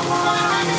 Oh, my God.